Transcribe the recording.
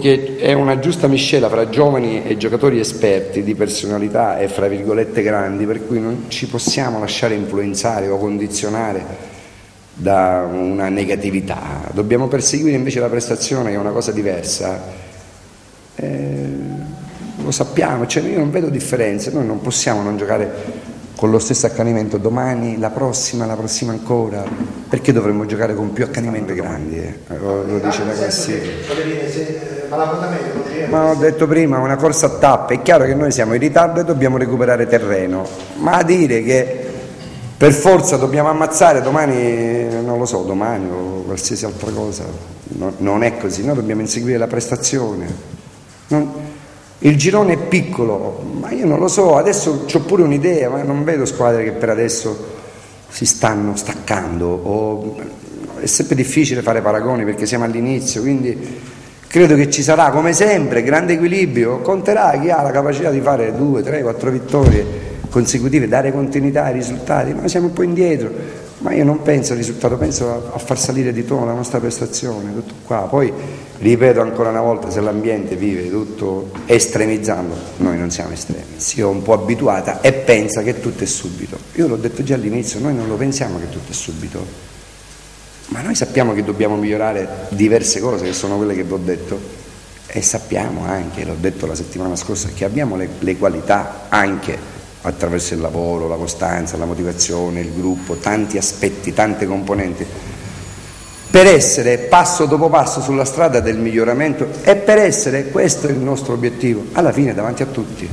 che è una giusta miscela fra giovani e giocatori esperti di personalità e fra virgolette grandi, per cui non ci possiamo lasciare influenzare o condizionare da una negatività, dobbiamo perseguire invece la prestazione che è una cosa diversa. Eh, lo sappiamo, cioè io non vedo differenze, noi non possiamo non giocare con lo stesso accanimento domani, la prossima, la prossima ancora, perché dovremmo giocare con più accanimenti grandi? Eh? Lo, lo, dice la classifica. Ma ho detto prima, una corsa a tappe, è chiaro che noi siamo in ritardo e dobbiamo recuperare terreno, ma a dire che per forza dobbiamo ammazzare domani, non lo so, domani o qualsiasi altra cosa, no, non è così, noi dobbiamo inseguire la prestazione. Non, il girone è piccolo, ma io non lo so, adesso ho pure un'idea, ma non vedo squadre che per adesso si stanno staccando. O... È sempre difficile fare paragoni perché siamo all'inizio, quindi credo che ci sarà come sempre grande equilibrio, conterà chi ha la capacità di fare due, tre, quattro vittorie consecutive, dare continuità ai risultati, noi siamo un po' indietro, ma io non penso al risultato, penso a, far salire di tono la nostra prestazione, tutto qua. Poi ripeto ancora una volta, se l'ambiente vive tutto estremizzando, noi non siamo estremi, si è un po' abituata e pensa che tutto è subito. Io l'ho detto già all'inizio, noi non lo pensiamo che tutto è subito, ma noi sappiamo che dobbiamo migliorare diverse cose che sono quelle che vi ho detto e sappiamo anche, l'ho detto la settimana scorsa, che abbiamo le, le qualità anche attraverso il lavoro, la costanza, la motivazione, il gruppo, tanti aspetti, tante componenti, per essere passo dopo passo sulla strada del miglioramento e per essere, questo è il nostro obiettivo, alla fine davanti a tutti.